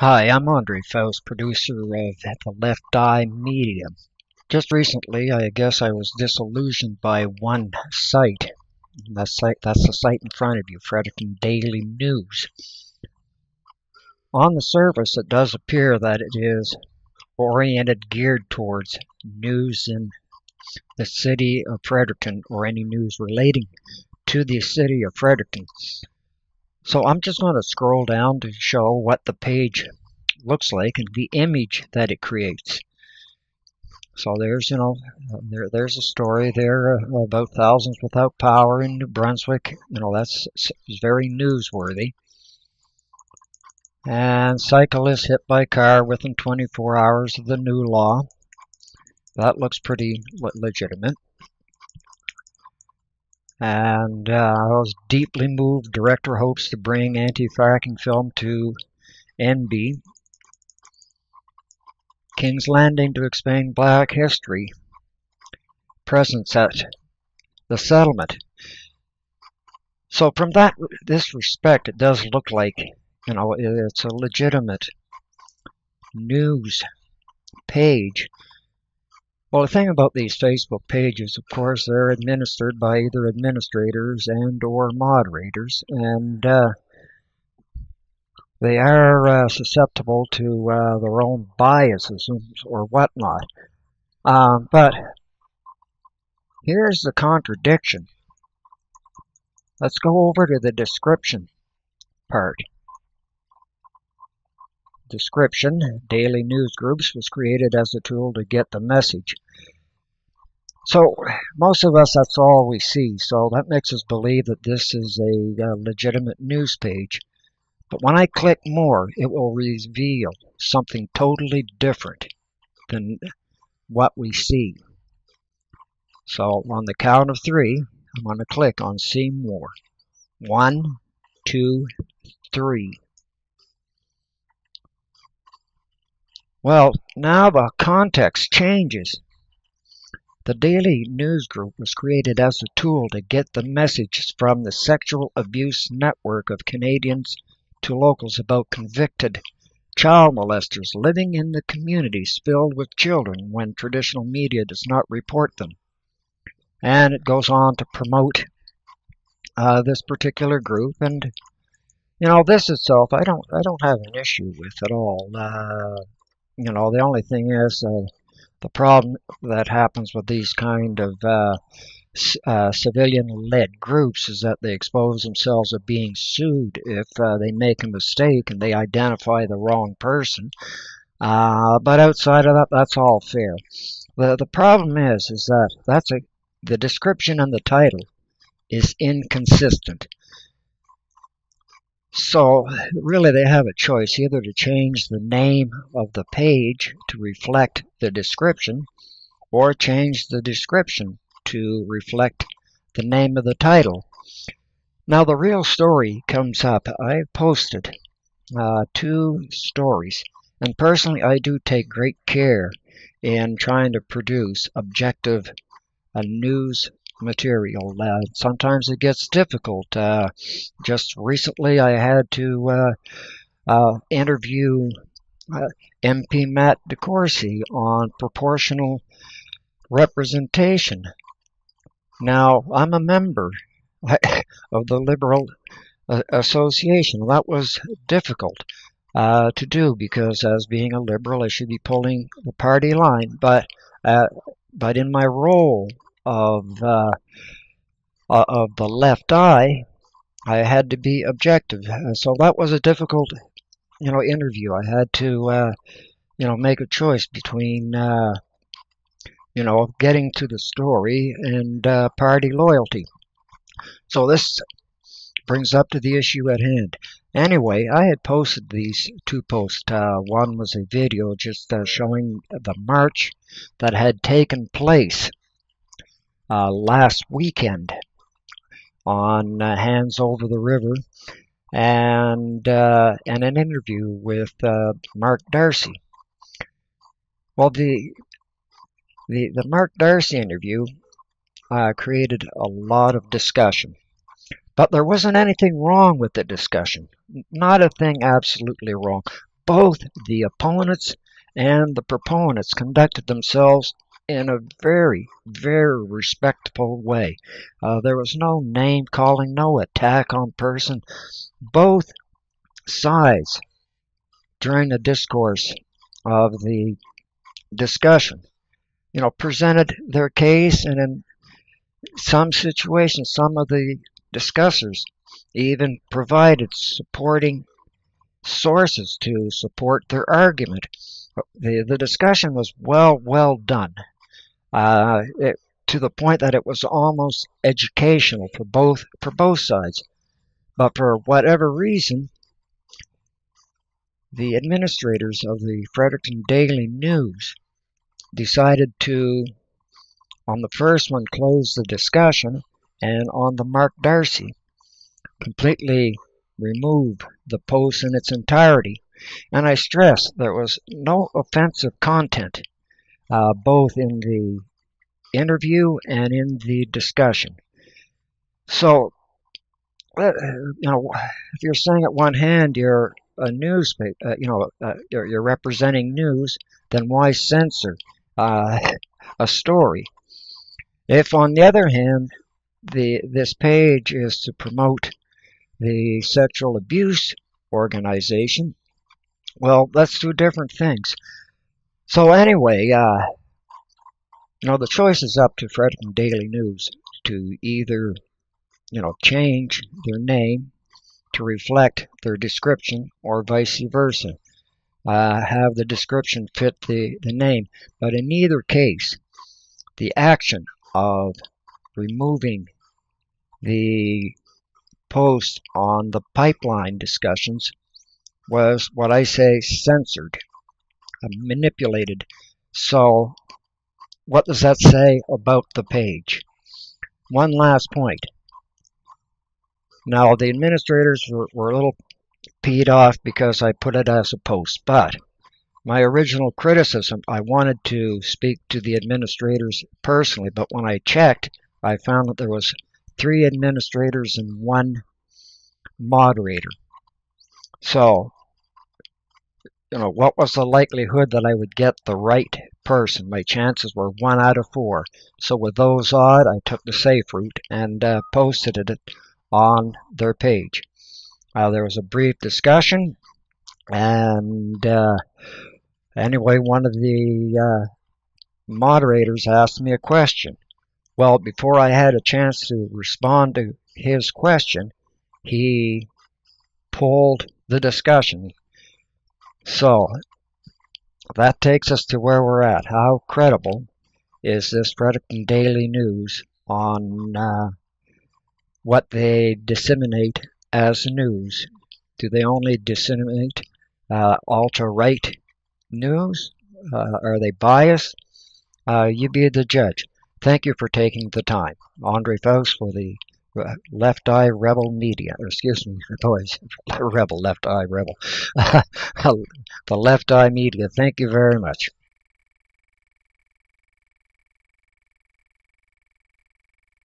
Hi, I'm Andre Faust, producer of The Left Eye Media. Just recently, I guess I was disillusioned by one site. That site that's the site in front of you, Fredericton Daily News. On the surface, it does appear that it is oriented, geared towards news in the city of Fredericton or any news relating to the city of Fredericton. So I'm just going to scroll down to show what the page looks like and the image that it creates. So there's, you know, there, there's a story there uh, about thousands without power in New Brunswick. You know, that's very newsworthy. And cyclist hit by car within 24 hours of the new law. That looks pretty legitimate. And uh, I was deeply moved. Director hopes to bring anti-fracking film to NB. King's Landing to explain black history. Presence at the settlement. So from that this respect, it does look like you know it's a legitimate news page well, the thing about these Facebook pages, of course, they're administered by either administrators and or moderators, and uh, they are uh, susceptible to uh, their own biases or whatnot. Um, but here's the contradiction. Let's go over to the description part description, daily news groups was created as a tool to get the message. So most of us, that's all we see. So that makes us believe that this is a, a legitimate news page. But when I click more, it will reveal something totally different than what we see. So on the count of three, I'm going to click on see more. One, two, three. Well, now the context changes. The Daily News Group was created as a tool to get the message from the sexual abuse network of Canadians to locals about convicted child molesters living in the communities filled with children when traditional media does not report them. And it goes on to promote uh, this particular group and you know this itself I don't I don't have an issue with at all. Uh, you know, the only thing is uh, the problem that happens with these kind of uh, uh, civilian-led groups is that they expose themselves of being sued if uh, they make a mistake and they identify the wrong person. Uh, but outside of that, that's all fair. The the problem is is that that's a the description and the title is inconsistent. So really they have a choice either to change the name of the page to reflect the description or change the description to reflect the name of the title. Now the real story comes up. I posted uh, two stories and personally I do take great care in trying to produce objective uh, news material. Uh, sometimes it gets difficult. Uh, just recently, I had to uh, uh interview uh, MP Matt DeCourcey on proportional representation. Now, I'm a member of the Liberal Association. That was difficult. Uh, to do because as being a liberal I should be pulling the party line but uh, but in my role of uh, uh, of the left eye, I had to be objective. So that was a difficult, you know, interview. I had to, uh, you know, make a choice between, uh, you know, getting to the story and uh, party loyalty. So this brings up to the issue at hand. Anyway, I had posted these two posts. Uh, one was a video just uh, showing the march that had taken place uh, last weekend on uh, Hands Over the River and, uh, and an interview with uh, Mark Darcy. Well, the, the, the Mark Darcy interview uh, created a lot of discussion. But there wasn't anything wrong with the discussion. Not a thing absolutely wrong. both the opponents and the proponents conducted themselves in a very, very respectful way. Uh, there was no name calling, no attack on person. Both sides during the discourse of the discussion, you know, presented their case, and in some situations, some of the discussers even provided supporting sources to support their argument. The, the discussion was well, well done uh, it, to the point that it was almost educational for both for both sides. But for whatever reason, the administrators of the Fredericton Daily News decided to, on the first one, close the discussion, and on the Mark Darcy, completely remove the post in its entirety. And I stress there was no offensive content uh, both in the interview and in the discussion. So, uh, you know, if you're saying at one hand you're a newspaper, uh, you know, uh, you're, you're, representing news, then why censor uh, a story? If, on the other hand, the this page is to promote the sexual abuse organization, well, that's two different things. So anyway, uh, you know, the choice is up to Fredericton Daily News to either, you know, change their name to reflect their description or vice versa. Uh, have the description fit the, the name. But in either case, the action of removing the post on the pipeline discussions was what I say censored manipulated. So what does that say about the page? One last point. Now, the administrators were, were a little peed off because I put it as a post, but my original criticism, I wanted to speak to the administrators personally, but when I checked, I found that there was three administrators and one moderator. So you know, what was the likelihood that I would get the right person? My chances were one out of four. So with those odd, I took the safe route and uh, posted it on their page. Uh, there was a brief discussion, and uh, anyway, one of the uh, moderators asked me a question. Well, before I had a chance to respond to his question, he pulled the discussion so that takes us to where we're at. How credible is this Fredericton Daily News on uh, what they disseminate as news? Do they only disseminate uh, alt-right news? Uh, are they biased? Uh, you be the judge. Thank you for taking the time. Andre Faust for the Uh, left Eye Rebel Media, or excuse me, boys, Rebel, Left Eye Rebel, the Left Eye Media. Thank you very much.